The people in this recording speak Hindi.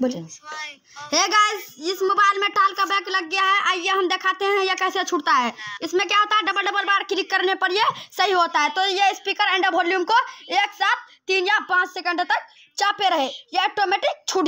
हे गाइस इस मोबाइल में टाल का बैक लग गया है। आइए हम दिखाते हैं यह कैसे छूटता है। इसमें क्या होता है? डबल डबल बार क्लिक करने पर ये सही होता है। तो ये स्पीकर एंड वॉल्यूम को एक साथ तीन या पाँच सेकंड तक चापे रहे। ये ऑटोमेटिक छूट